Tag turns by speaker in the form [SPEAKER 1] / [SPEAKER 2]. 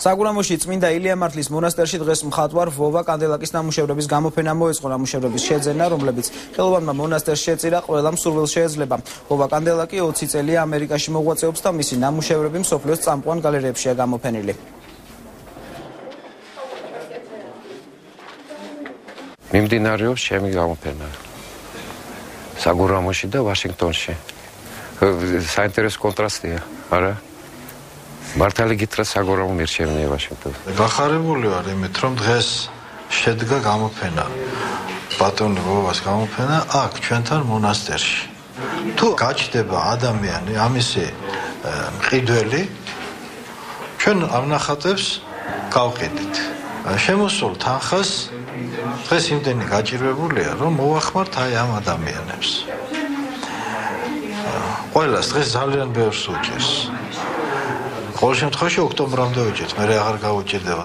[SPEAKER 1] საგურამოში წმინდა ილია მართლის მონასტერში დღეს მხატვარ ვოვა კანდელაკის ნამუშევრების გამოფენა მოეწყო ნამუშევრების შეძენა, რომლებიც ხელოვანმა მონასტერში შეწირა, ყველა მსურველს შეეძლება. ვოვა კანდელაკი 20 წელია ამერიკაში მოღვაწეობს და მისი ნამუშევრები მსოფლიოს წამყვან გალერეებშია გამოფენილი.
[SPEAKER 2] მიმდინარეობს ჩემი გამოფენა. საგურამოში და ვაშინგტონში. საინტერესო კონტრასტია, არა? მართალი გითხრა საგორამო მირჩევნია ვაშინგტონში.
[SPEAKER 3] გახარებული ვარ იმით, რომ დღეს შედგა გამოფენა. ბატონი ბობას გამოფენა აქ ჩვენთან მონასტერში. თუ გაჩნდება ადამიანი ამისი მყიდველი ჩვენ ამ ნახატებს გავყიდით. შემოსულ თანხას დღეს იმდენი გაჭირვებულია, რომ მოახმართ აი ამ ადამიანებს. ყველას დღეს ძალიან ბევრს უჭირს. ყოველ შემთხვევაში ოქტომბრამდე ვიჭერთ, მე აღარ გაუჭირდება.